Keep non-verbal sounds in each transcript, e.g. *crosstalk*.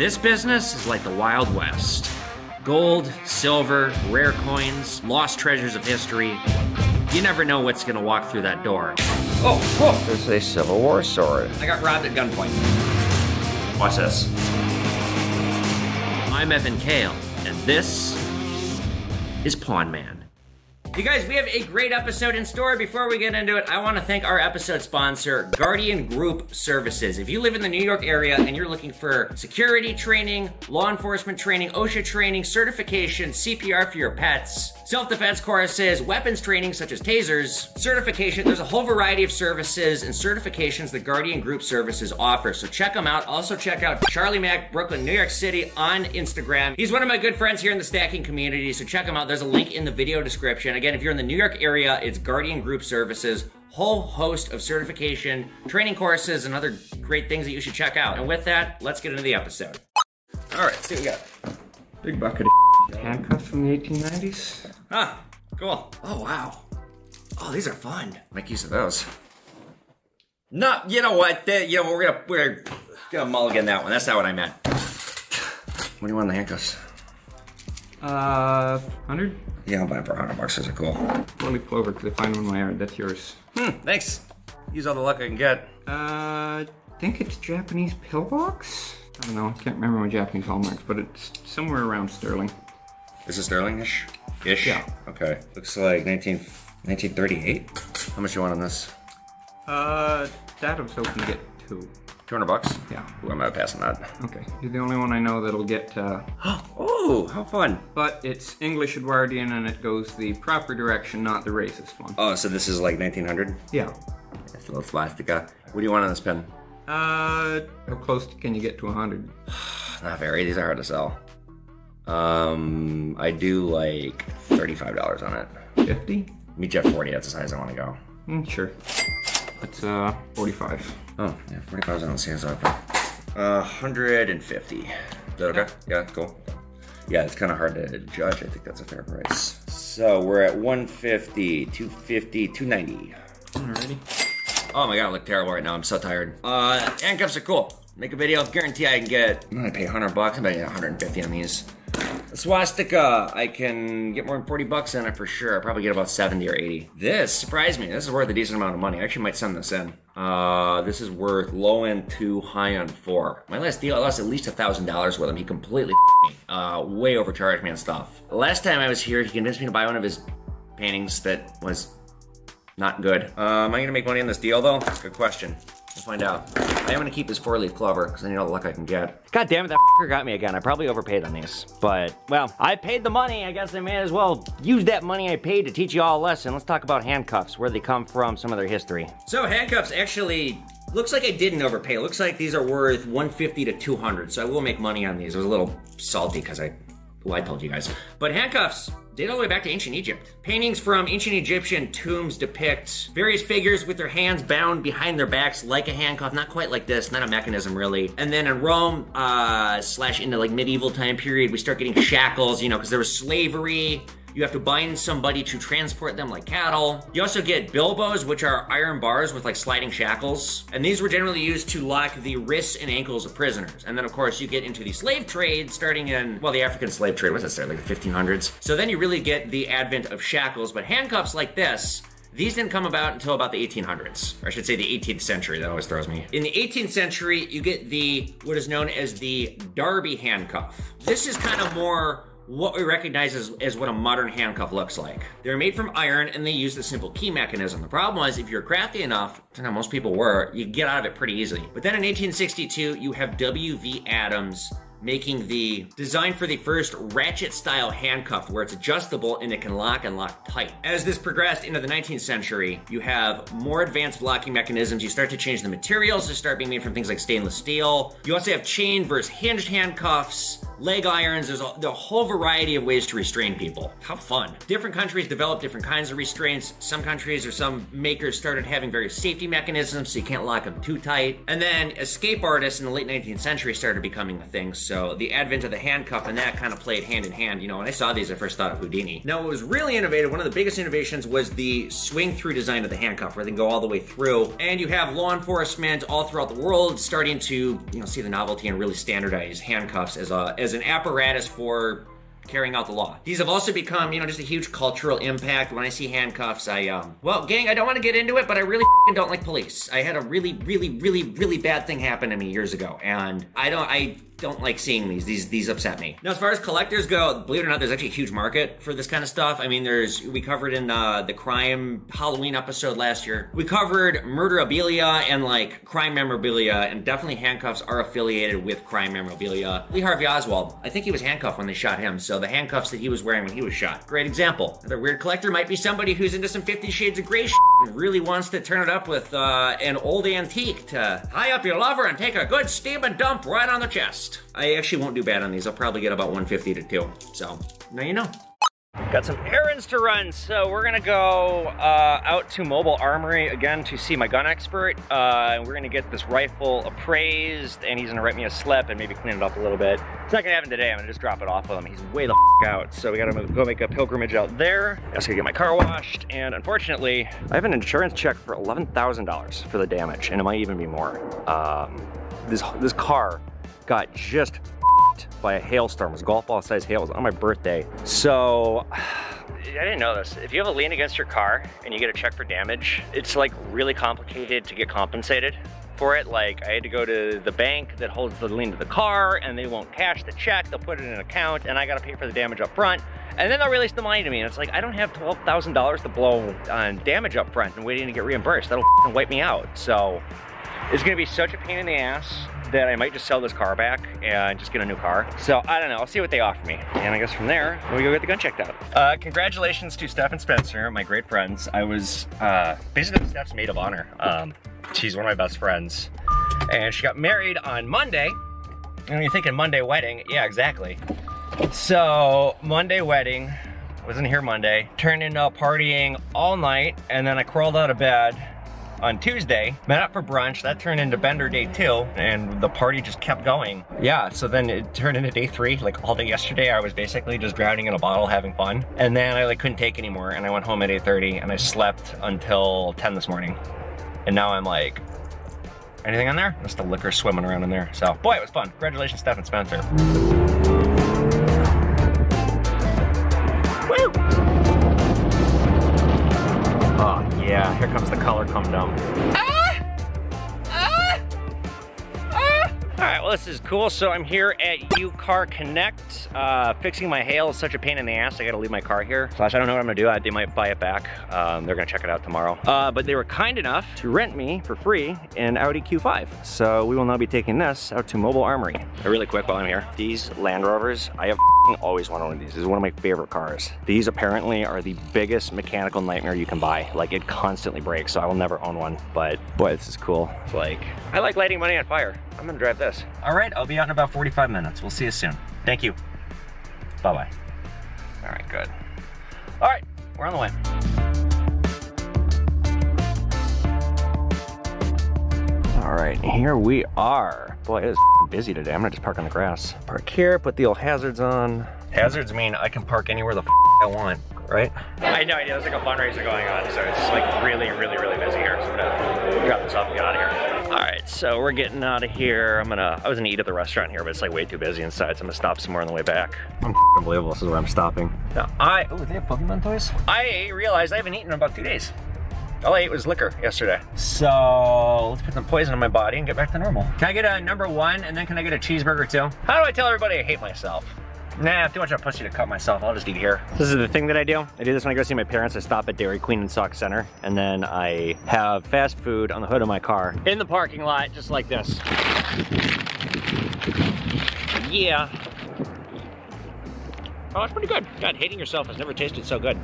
This business is like the Wild West. Gold, silver, rare coins, lost treasures of history. You never know what's gonna walk through that door. Oh, whoa! There's a Civil War sword. I got robbed at gunpoint. Watch this. I'm Evan Kale, and this is Pawn Man. You guys, we have a great episode in store. Before we get into it, I want to thank our episode sponsor, Guardian Group Services. If you live in the New York area and you're looking for security training, law enforcement training, OSHA training, certification, CPR for your pets, self-defense courses, weapons training such as tasers, certification, there's a whole variety of services and certifications that Guardian Group Services offers. So check them out. Also check out Charlie Mack, Brooklyn, New York City on Instagram. He's one of my good friends here in the stacking community, so check him out. There's a link in the video description. Again, if you're in the New York area, it's Guardian Group Services. Whole host of certification, training courses, and other great things that you should check out. And with that, let's get into the episode. All right, let's see what we got. Big bucket of handcuffs from the 1890s. Ah, cool. Oh, wow. Oh, these are fun. Make use of those. No, you know what? The, you know, we're gonna we're gonna mulligan that one. That's not what I meant. What do you want in the handcuffs? Uh, 100? Yeah, I'll buy it for 100 bucks. Those are cool. Let me Clover, because I find one in my yard. That's yours. Hmm, thanks. Use all the luck I can get. Uh, I think it's Japanese pillbox? I don't know. I can't remember my Japanese hallmarks, but it's somewhere around sterling. Is it sterling-ish? Ish? Yeah. Okay. Looks like 19, 1938. How much you want on this? Uh, that I was hoping to get two. 200 bucks? Yeah. Ooh, I'm not passing that. Okay. You're the only one I know that'll get, uh, *gasps* Oh, how fun. but it's English Edwardian and it goes the proper direction, not the racist one. Oh, so this is like 1900? Yeah. It's a little swastika. What do you want on this pen? Uh, how close can you get to 100? *sighs* Not very. These are hard to sell. Um, I do like $35 on it. 50? Meet you at 40. That's the size I want to go. Mm, sure. It's, uh, 45. Oh, yeah, 45 is on the same side. Uh, 150. Is that okay? Yeah, cool. Yeah, it's kind of hard to judge. I think that's a fair price. So we're at 150, 250, 290. Alrighty. Oh my god, I look terrible right now. I'm so tired. Uh, handcuffs are cool. Make a video, guarantee I can get. I'm gonna pay 100 bucks. I'm betting 150 on these. A swastika, I can get more than 40 bucks on it for sure. I'll probably get about 70 or 80. This surprised me. This is worth a decent amount of money. I actually might send this in. Uh, this is worth low end two, high end four. My last deal, I lost at least a thousand dollars with him. He completely *laughs* me. Uh, way overcharged me on stuff. Last time I was here, he convinced me to buy one of his paintings that was not good. Uh, am I gonna make money on this deal though? Good question. We'll find out. I am gonna keep this four leaf clover because I need all the luck I can get. God damn it, that f***er got me again. I probably overpaid on these. But, well, I paid the money. I guess I may as well use that money I paid to teach you all a lesson. Let's talk about handcuffs, where they come from, some of their history. So handcuffs actually looks like I didn't overpay. Looks like these are worth 150 to 200. So I will make money on these. I was a little salty because I, well, I told you guys. But handcuffs date all the way back to ancient Egypt. Paintings from ancient Egyptian tombs depict various figures with their hands bound behind their backs like a handcuff, not quite like this, not a mechanism really. And then in Rome, uh, slash into like medieval time period, we start getting shackles, you know, because there was slavery. You have to bind somebody to transport them like cattle. You also get bilbos, which are iron bars with like sliding shackles. And these were generally used to lock the wrists and ankles of prisoners. And then, of course, you get into the slave trade starting in, well, the African slave trade, what's that start, like the 1500s? So then you really get the advent of shackles, but handcuffs like this, these didn't come about until about the 1800s, or I should say the 18th century. That always throws me. In the 18th century, you get the what is known as the Darby handcuff. This is kind of more what we recognize as, as what a modern handcuff looks like. They're made from iron and they use the simple key mechanism. The problem was if you're crafty enough, I know most people were, you get out of it pretty easily. But then in 1862, you have W.V. Adams making the design for the first ratchet style handcuff where it's adjustable and it can lock and lock tight. As this progressed into the 19th century, you have more advanced locking mechanisms. You start to change the materials. They start being made from things like stainless steel. You also have chain versus hinged handcuffs, leg irons. There's a, a whole variety of ways to restrain people. How fun. Different countries develop different kinds of restraints. Some countries or some makers started having various safety mechanisms so you can't lock them too tight. And then escape artists in the late 19th century started becoming a thing. So the advent of the handcuff and that kind of played hand in hand. You know, when I saw these, I first thought of Houdini. Now, what was really innovative, one of the biggest innovations was the swing through design of the handcuff, where they can go all the way through. And you have law enforcement all throughout the world starting to, you know, see the novelty and really standardize handcuffs as a as an apparatus for carrying out the law. These have also become, you know, just a huge cultural impact. When I see handcuffs, I, um, well, gang, I don't want to get into it, but I really don't like police. I had a really, really, really, really bad thing happen to me years ago, and I don't, I don't like seeing these. These these upset me. Now, as far as collectors go, believe it or not, there's actually a huge market for this kind of stuff. I mean, there's we covered in uh, the crime Halloween episode last year. We covered murderabilia and like crime memorabilia, and definitely handcuffs are affiliated with crime memorabilia. Lee Harvey Oswald, I think he was handcuffed when they shot him, so the handcuffs that he was wearing when he was shot. Great example. Another weird collector might be somebody who's into some Fifty Shades of Grey and really wants to turn it up with uh, an old antique to high up your lover and take a good steaming dump right on the chest. I actually won't do bad on these. I'll probably get about 150 to 2. So, now you know. Got some errands to run, so we're gonna go uh, out to Mobile Armory again to see my gun expert. Uh, and we're gonna get this rifle appraised, and he's gonna write me a slip and maybe clean it up a little bit. It's not gonna happen today. I'm gonna just drop it off with him. He's way the out, so we gotta go make a pilgrimage out there. I also gotta get my car washed, and unfortunately, I have an insurance check for $11,000 for the damage, and it might even be more. Um, this this car got just by a hailstorm. It was golf ball size hail. It was on my birthday. So *sighs* I didn't know this. If you have a lien against your car and you get a check for damage, it's like really complicated to get compensated for it. Like I had to go to the bank that holds the lien to the car and they won't cash the check. They'll put it in an account and I got to pay for the damage up front. And then they'll release the money to me. And it's like, I don't have $12,000 to blow on damage up front and waiting to get reimbursed. That'll wipe me out. So it's gonna be such a pain in the ass that I might just sell this car back and just get a new car. So I don't know, I'll see what they offer me. And I guess from there, we go get the gun checked out. Uh, congratulations to Steph and Spencer, my great friends. I was uh, basically Steph's maid of honor. Um, she's one of my best friends. And she got married on Monday. And you're thinking Monday wedding, yeah, exactly. So Monday wedding, wasn't here Monday, turned into partying all night, and then I crawled out of bed on Tuesday, met up for brunch, that turned into Bender day two, and the party just kept going. Yeah, so then it turned into day three, like all day yesterday, I was basically just drowning in a bottle having fun. And then I like couldn't take anymore, and I went home at 8.30, and I slept until 10 this morning. And now I'm like, anything on there? Just the liquor swimming around in there. So, boy, it was fun. Congratulations, Steph Spencer. Yeah, here comes the color come down. Ah! Ah! Ah! All right, well, this is cool. So I'm here at U-Car Connect. Uh, fixing my hail is such a pain in the ass. I gotta leave my car here. Slash, I don't know what I'm gonna do. I, they might buy it back. Um, they're gonna check it out tomorrow. Uh, but they were kind enough to rent me for free an Audi Q5. So we will now be taking this out to Mobile Armory. Really quick while I'm here. These Land Rovers, I have always wanted one of these. This is one of my favorite cars. These apparently are the biggest mechanical nightmare you can buy. Like it constantly breaks, so I will never own one. But boy, this is cool. It's like, I like lighting money on fire. I'm gonna drive this. All right, I'll be out in about 45 minutes. We'll see you soon. Thank you. Bye-bye. All right, good. All right, we're on the way. All right, here we are. Boy, it is busy today. I'm gonna just park on the grass. Park here, put the old hazards on. Hazards mean I can park anywhere the I want, right? I had no idea. There's like a fundraiser going on, so it's like really, really, really busy here. So I'm gonna drop this off and get out of here. All right, so we're getting out of here. I'm gonna, I was gonna eat at the restaurant here, but it's like way too busy inside, so I'm gonna stop somewhere on the way back. I'm Unbelievable, this is where I'm stopping. Now, I, oh, they have Pokemon toys? I realized I haven't eaten in about two days. All I ate was liquor yesterday. So let's put some poison in my body and get back to normal. Can I get a number one and then can I get a cheeseburger too? How do I tell everybody I hate myself? Nah, i too much of a pussy to cut myself. I'll just eat here. This is the thing that I do. I do this when I go see my parents. I stop at Dairy Queen and Sauk Centre, and then I have fast food on the hood of my car in the parking lot, just like this. Yeah. Oh, it's pretty good. God, hating yourself has never tasted so good.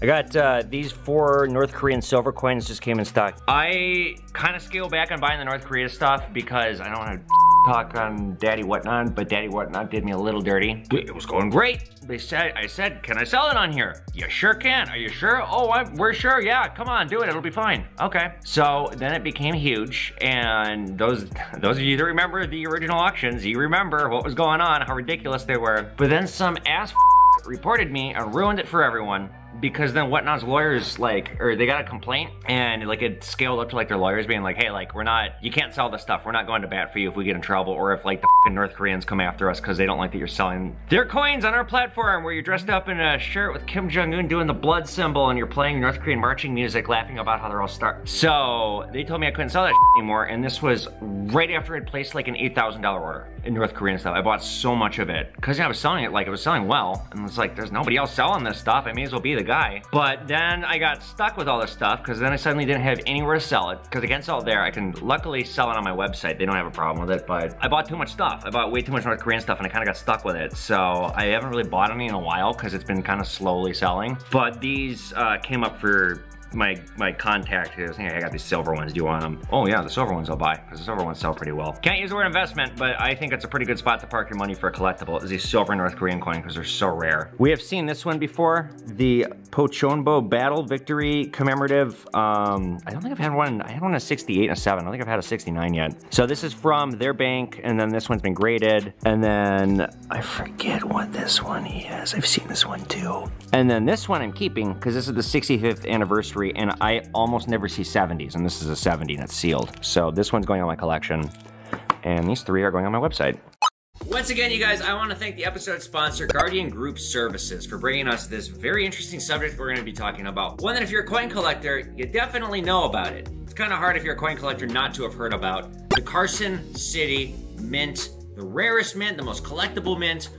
I got uh, these four North Korean silver coins just came in stock. I kind of scale back on buying the North Korea stuff because I don't want to talk on Daddy Whatnot, but Daddy Whatnot did me a little dirty. It was going great. They said, I said, can I sell it on here? You sure can. Are you sure? Oh, I'm, we're sure. Yeah, come on, do it. It'll be fine. Okay. So then it became huge, and those those of you that remember the original auctions, you remember what was going on, how ridiculous they were. But then some ass *laughs* reported me and ruined it for everyone because then Whatnot's lawyers like, or they got a complaint and like it scaled up to like their lawyers being like, hey, like we're not, you can't sell this stuff. We're not going to bat for you if we get in trouble or if like the North Koreans come after us because they don't like that you're selling their coins on our platform where you're dressed up in a shirt with Kim Jong Un doing the blood symbol and you're playing North Korean marching music, laughing about how they're all star. So they told me I couldn't sell that anymore, and this was right after I'd placed like an eight thousand dollar order in North Korean stuff. I bought so much of it because I was selling it like it was selling well, and it's like there's nobody else selling this stuff. I may as well be the guy. But then I got stuck with all this stuff because then I suddenly didn't have anywhere to sell it because sell it there. I can luckily sell it on my website. They don't have a problem with it, but I bought too much stuff. I bought way too much North Korean stuff and I kind of got stuck with it. So I haven't really bought any in a while because it's been kind of slowly selling. But these uh, came up for my my contact is, hey, I got these silver ones. Do you want them? Oh yeah, the silver ones I'll buy because the silver ones sell pretty well. Can't use the word investment, but I think it's a pretty good spot to park your money for a collectible. Is a silver North Korean coin because they're so rare. We have seen this one before, the Pochonbo Battle Victory commemorative. Um, I don't think I've had one. I had one a 68 and a 7. I don't think I've had a 69 yet. So this is from their bank, and then this one's been graded, and then I forget what this one is. I've seen this one too. And then this one I'm keeping because this is the 65th anniversary, and I almost never see 70s, and this is a 70 and it's sealed. So this one's going on my collection, and these three are going on my website. Once again, you guys, I want to thank the episode sponsor, Guardian Group Services, for bringing us this very interesting subject we're going to be talking about. One that, if you're a coin collector, you definitely know about it. It's kind of hard if you're a coin collector not to have heard about the Carson City Mint, the rarest mint, the most collectible mint.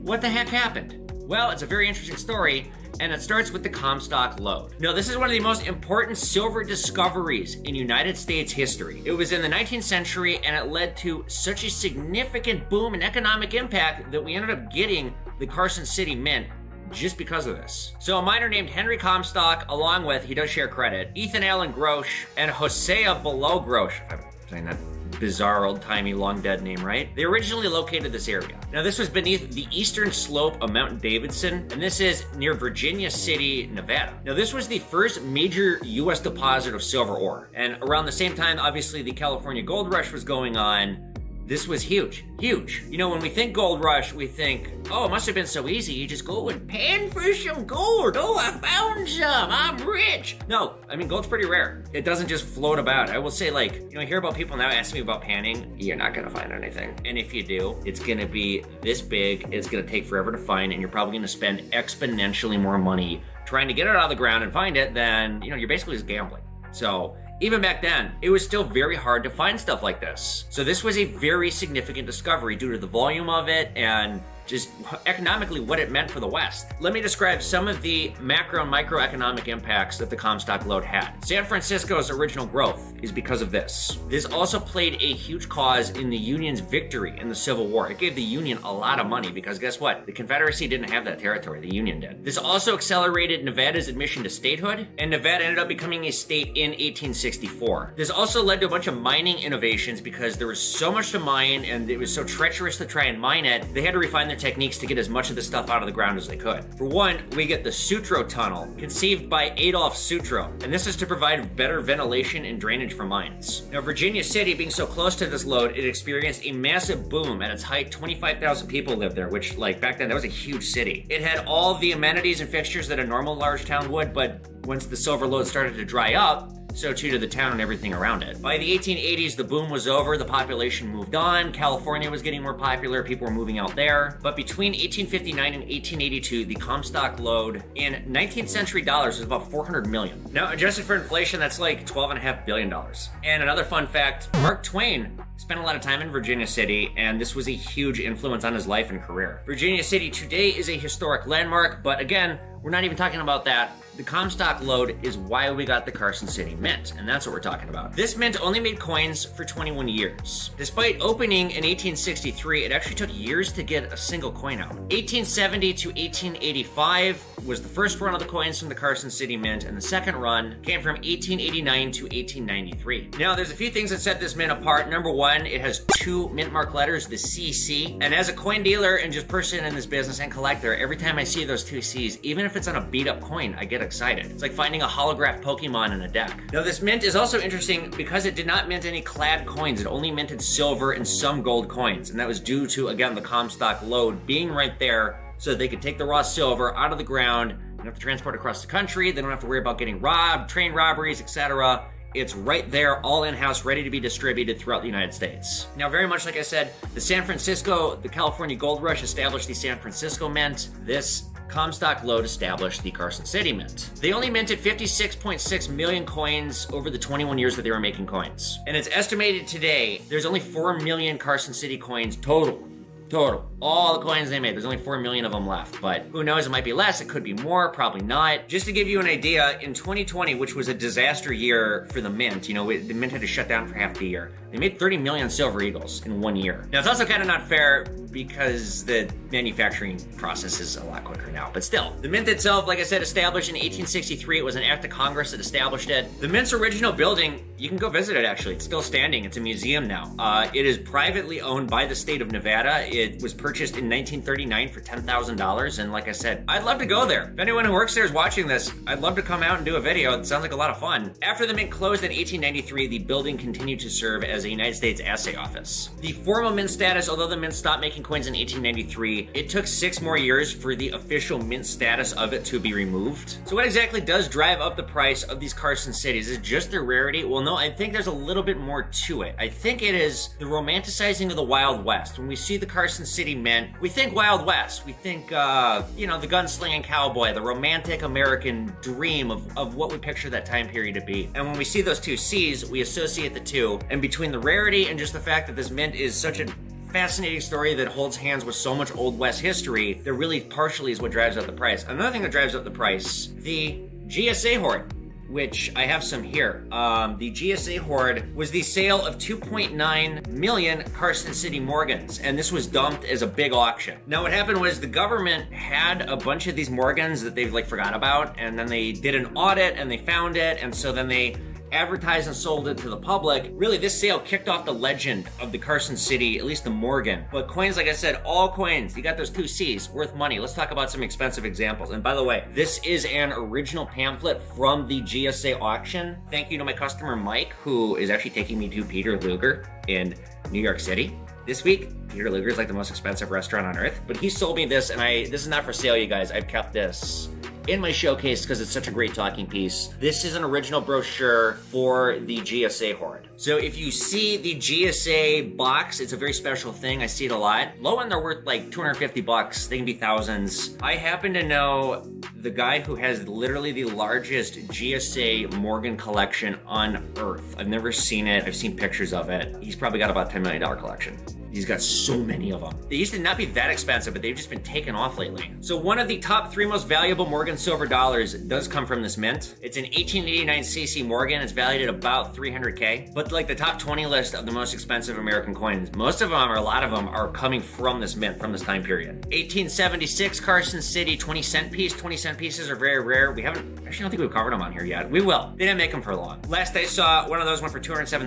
What the heck happened? Well, it's a very interesting story, and it starts with the Comstock lode. Now, this is one of the most important silver discoveries in United States history. It was in the 19th century, and it led to such a significant boom and economic impact that we ended up getting the Carson City Mint just because of this. So a miner named Henry Comstock, along with, he does share credit, Ethan Allen Grosh and Hosea Ballou Grosh, I'm saying that bizarre old-timey long dead name, right? They originally located this area. Now this was beneath the eastern slope of Mount Davidson, and this is near Virginia City, Nevada. Now this was the first major US deposit of silver ore. And around the same time, obviously the California gold rush was going on, this was huge, huge. You know, when we think gold rush, we think, oh, it must have been so easy. You just go and pan for some gold. Oh, I found some. I'm rich. No, I mean, gold's pretty rare. It doesn't just float about. I will say, like, you know, I hear about people now asking me about panning. You're not gonna find anything. And if you do, it's gonna be this big. It's gonna take forever to find, and you're probably gonna spend exponentially more money trying to get it out of the ground and find it than, you know, you're basically just gambling. So, even back then, it was still very hard to find stuff like this. So this was a very significant discovery due to the volume of it and just economically what it meant for the West. Let me describe some of the macro and microeconomic impacts that the Comstock lode had. San Francisco's original growth is because of this. This also played a huge cause in the Union's victory in the Civil War. It gave the Union a lot of money because guess what? The Confederacy didn't have that territory, the Union did. This also accelerated Nevada's admission to statehood, and Nevada ended up becoming a state in 1864. This also led to a bunch of mining innovations because there was so much to mine and it was so treacherous to try and mine it, they had to refine their techniques to get as much of the stuff out of the ground as they could. For one, we get the Sutro Tunnel, conceived by Adolf Sutro, and this is to provide better ventilation and drainage for mines. Now, Virginia City, being so close to this lode, it experienced a massive boom. At its height, 25,000 people lived there, which, like, back then, that was a huge city. It had all the amenities and fixtures that a normal large town would, but once the silver lode started to dry up, so too did the town and everything around it. By the 1880s, the boom was over, the population moved on, California was getting more popular, people were moving out there. But between 1859 and 1882, the Comstock lode in 19th century dollars was about 400 million. Now, adjusted for inflation, that's like 12 and a half billion dollars. And another fun fact, Mark Twain spent a lot of time in Virginia City, and this was a huge influence on his life and career. Virginia City today is a historic landmark, but again, we're not even talking about that. The Comstock lode is why we got the Carson City Mint, and that's what we're talking about. This mint only made coins for 21 years. Despite opening in 1863, it actually took years to get a single coin out. 1870 to 1885 was the first run of the coins from the Carson City Mint, and the second run came from 1889 to 1893. Now, there's a few things that set this mint apart. Number one, it has two mint mark letters, the CC. And as a coin dealer and just person in this business and collector, every time I see those two C's, even if it's on a beat up coin, I get excited. It's like finding a holograph Pokemon in a deck. Now, this mint is also interesting because it did not mint any clad coins. It only minted silver and some gold coins. And that was due to, again, the Comstock lode being right there so they could take the raw silver out of the ground. Don't have to transport across the country. They don't have to worry about getting robbed, train robberies, etc. It's right there, all in house, ready to be distributed throughout the United States. Now, very much like I said, the San Francisco, the California Gold Rush established the San Francisco Mint. This Comstock Lode established the Carson City Mint. They only minted 56.6 million coins over the 21 years that they were making coins. And it's estimated today there's only 4 million Carson City coins total. Total. All the coins they made. There's only 4 million of them left. But who knows? It might be less. It could be more. Probably not. Just to give you an idea, in 2020, which was a disaster year for the Mint, you know, the Mint had to shut down for half the year. They made 30 million Silver Eagles in one year. Now, it's also kind of not fair because the manufacturing process is a lot quicker now. But still, the Mint itself, like I said, established in 1863. It was an act of Congress that established it. The Mint's original building, you can go visit it actually. It's still standing. It's a museum now. Uh, it is privately owned by the state of Nevada. It was purchased in 1939 for $10,000. And like I said, I'd love to go there. If anyone who works there is watching this, I'd love to come out and do a video. It sounds like a lot of fun. After the Mint closed in 1893, the building continued to serve as a United States Assay Office. The formal Mint status, although the Mint stopped making coins in 1893, it took six more years for the official Mint status of it to be removed. So what exactly does drive up the price of these Carson cities? Is it just their rarity? Well, no, I think there's a little bit more to it. I think it is the romanticizing of the Wild West. When we see the Carson City Mint, we think Wild West. We think, uh, you know, the gunslinging cowboy, the romantic American dream of, of what we picture that time period to be. And when we see those two C's, we associate the two. And between the rarity and just the fact that this mint is such a fascinating story that holds hands with so much Old West history that really partially is what drives up the price. Another thing that drives up the price, the GSA hoard which I have some here. Um, the GSA Hoard was the sale of 2.9 million Carson City Morgans, and this was dumped as a big auction. Now, what happened was the government had a bunch of these Morgans that they've like forgot about, and then they did an audit and they found it, and so then they advertised and sold it to the public. Really, this sale kicked off the legend of the Carson City, at least the Morgan. But coins, like I said, all coins, you got those two C's, worth money. Let's talk about some expensive examples. And by the way, this is an original pamphlet from the GSA auction. Thank you to my customer, Mike, who is actually taking me to Peter Luger in New York City this week. Peter Luger is like the most expensive restaurant on earth, but he sold me this, and I this is not for sale, you guys. I've kept this in my showcase because it's such a great talking piece. This is an original brochure for the GSA Hoard. So if you see the GSA box, it's a very special thing. I see it a lot. Low end, they're worth like 250 bucks. They can be thousands. I happen to know the guy who has literally the largest GSA Morgan collection on earth. I've never seen it. I've seen pictures of it. He's probably got about $10 million collection. He's got so many of them. They used to not be that expensive, but they've just been taken off lately. So one of the top three most valuable Morgan silver dollars does come from this mint. It's an 1889 CC Morgan. It's valued at about 300K. But like the top 20 list of the most expensive American coins, most of them, or a lot of them, are coming from this mint, from this time period. 1876 Carson City 20 cent piece. 20 cent pieces are very rare. We haven't, actually I don't think we've covered them on here yet. We will. They didn't make them for long. Last I saw, one of those went for $207,000.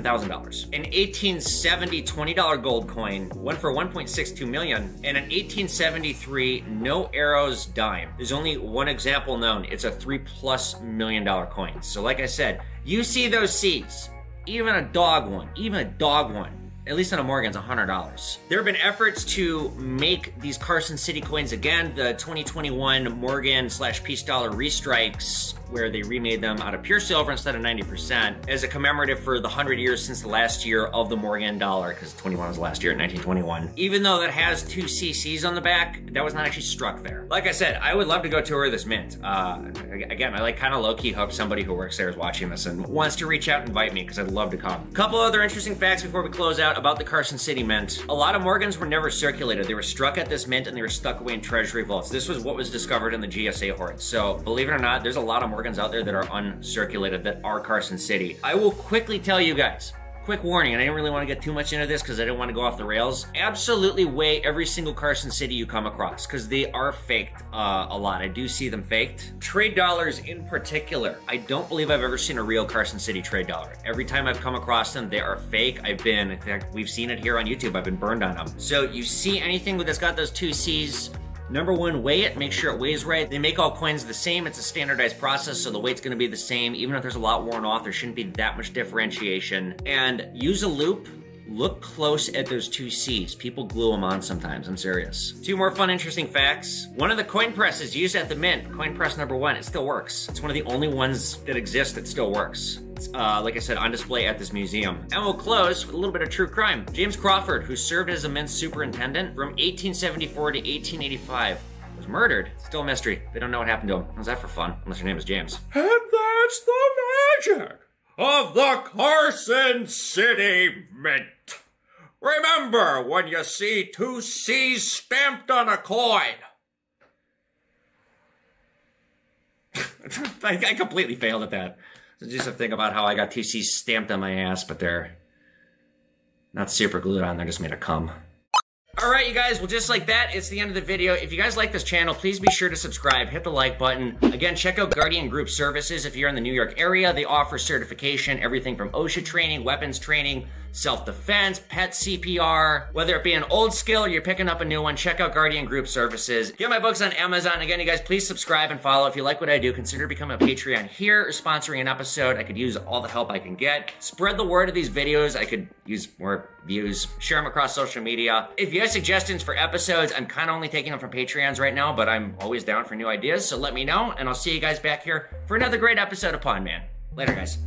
An 1870 $20 gold coin one for 1.62 million, and an 1873 no arrows dime. There's only one example known. It's a three plus million dollar coin. So like I said, you see those C's, even a dog one, even a dog one, at least on a Morgan's $100. There have been efforts to make these Carson City coins again. The 2021 Morgan slash Peace Dollar restrikes where they remade them out of pure silver instead of 90% as a commemorative for the 100 years since the last year of the Morgan dollar, because 21 was the last year, 1921. Even though that has two CCs on the back, that was not actually struck there. Like I said, I would love to go tour this mint. Uh, again, I like kind of low-key hope somebody who works there is watching this and wants to reach out and invite me, because I'd love to come. Couple other interesting facts before we close out about the Carson City Mint. A lot of Morgans were never circulated. They were struck at this mint and they were stuck away in treasury vaults. This was what was discovered in the GSA hoard. So believe it or not, there's a lot of Morgans out there that are uncirculated that are Carson City. I will quickly tell you guys, quick warning, and I didn't really want to get too much into this because I didn't want to go off the rails. Absolutely weigh every single Carson City you come across because they are faked uh, a lot. I do see them faked. Trade dollars in particular, I don't believe I've ever seen a real Carson City trade dollar. Every time I've come across them, they are fake. I've been, in fact, we've seen it here on YouTube. I've been burned on them. So you see anything that's got those two C's, Number one, weigh it, make sure it weighs right. They make all coins the same. It's a standardized process, so the weight's gonna be the same. Even if there's a lot worn off, there shouldn't be that much differentiation. And use a loupe look close at those two C's. People glue them on sometimes, I'm serious. Two more fun, interesting facts. One of the coin presses used at the mint, coin press number one, it still works. It's one of the only ones that exist that still works. Uh, like I said, on display at this museum. And we'll close with a little bit of true crime. James Crawford, who served as a mint superintendent from 1874 to 1885, was murdered. Still a mystery. They don't know what happened to him. How's that for fun? Unless your name is James. And that's the magic of the Carson City Mint. Remember when you see two C's stamped on a coin. *laughs* I completely failed at that. Just a thing about how I got C's stamped on my ass, but they're not super glued on. They're just made of cum. All right, you guys, well, just like that, it's the end of the video. If you guys like this channel, please be sure to subscribe, hit the like button. Again, check out Guardian Group Services if you're in the New York area. They offer certification, everything from OSHA training, weapons training, self-defense, pet CPR, whether it be an old skill or you're picking up a new one, check out Guardian Group Services. Get my books on Amazon. Again, you guys, please subscribe and follow. If you like what I do, consider becoming a Patreon here or sponsoring an episode. I could use all the help I can get. Spread the word of these videos. I could use more views. Share them across social media. If you have suggestions for episodes, I'm kind of only taking them from Patreons right now, but I'm always down for new ideas, so let me know, and I'll see you guys back here for another great episode of Pawn Man. Later, guys.